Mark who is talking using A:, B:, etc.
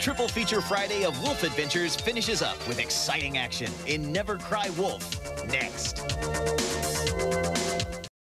A: Triple Feature Friday of Wolf Adventures finishes up with exciting action in Never Cry Wolf next.